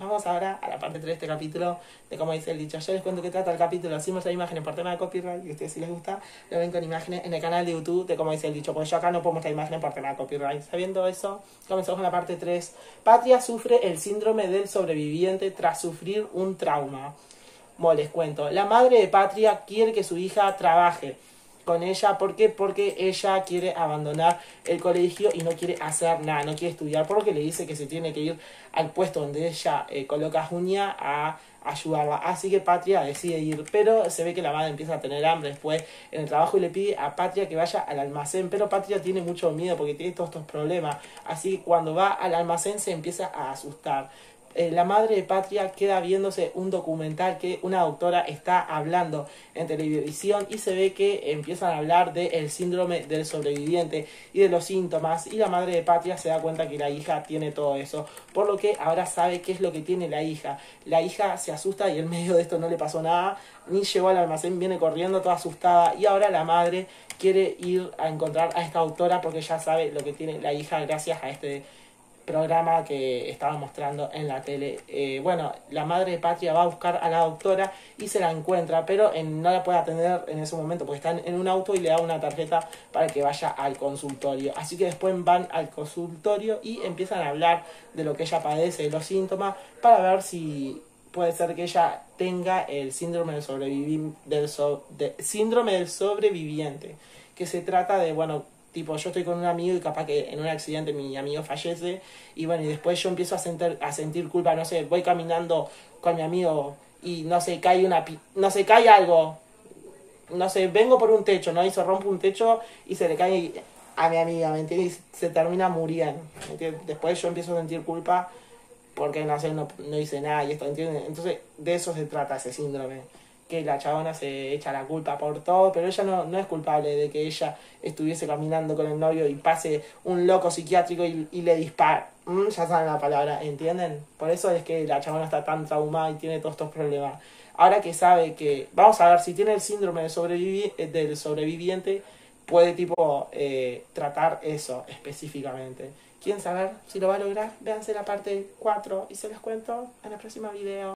Vamos ahora a la parte 3 de este capítulo de cómo dice el dicho. Yo les cuento que trata el capítulo. Hacemos las imágenes por tema de copyright. Y a ustedes si les gusta, lo ven con imágenes en el canal de YouTube de cómo dice el dicho. Porque yo acá no puedo mostrar imágenes por tema de copyright. Sabiendo eso, comenzamos con la parte 3. Patria sufre el síndrome del sobreviviente tras sufrir un trauma. Bueno, les cuento. La madre de Patria quiere que su hija trabaje con ella. ¿Por? Porque ella quiere abandonar el colegio y no quiere hacer nada, no quiere estudiar, porque le dice que se tiene que ir al puesto donde ella eh, coloca Junia a ayudarla. Así que Patria decide ir, pero se ve que la madre empieza a tener hambre después en el trabajo y le pide a Patria que vaya al almacén, pero Patria tiene mucho miedo porque tiene todos estos problemas. Así que cuando va al almacén se empieza a asustar. Eh, la madre de Patria queda viéndose un documental que una doctora está hablando en televisión y se ve que empiezan a hablar del síndrome del sobreviviente y de los síntomas y la madre de Patria se da cuenta que la hija tiene todo eso, por lo que ahora sabe qué es lo que tiene la hija. La hija se asusta y en medio de esto no le pasó nada, ni llegó al almacén, viene corriendo toda asustada y ahora la madre quiere ir a encontrar a esta doctora porque ya sabe lo que tiene la hija gracias a este programa que estaba mostrando en la tele. Eh, bueno, la madre de Patria va a buscar a la doctora y se la encuentra, pero no la puede atender en ese momento porque está en un auto y le da una tarjeta para que vaya al consultorio. Así que después van al consultorio y empiezan a hablar de lo que ella padece, de los síntomas, para ver si puede ser que ella tenga el síndrome del, síndrome del sobreviviente, que se trata de, bueno, Tipo, yo estoy con un amigo y capaz que en un accidente mi amigo fallece y bueno, y después yo empiezo a sentir, a sentir culpa, no sé, voy caminando con mi amigo y no sé, cae una, no sé, cae algo, no sé, vengo por un techo, ¿no? Y se rompe un techo y se le cae a mi amiga, ¿me entiendes? Y se termina muriendo, Después yo empiezo a sentir culpa porque, no sé, no, no hice nada y esto, ¿entiendes? Entonces, de eso se trata ese síndrome que la chabona se echa la culpa por todo, pero ella no, no es culpable de que ella estuviese caminando con el novio y pase un loco psiquiátrico y, le dispara. Mm, ya saben la palabra, ¿entienden? Por eso es que la chabona está tan traumada y tiene todos estos problemas. Ahora que sabe que, vamos a ver, si tiene el síndrome de eh, del sobreviviente, puede tipo eh, tratar eso específicamente. ¿Quieren saber si lo va a lograr? Véanse la parte 4 y se los cuento en el próximo video.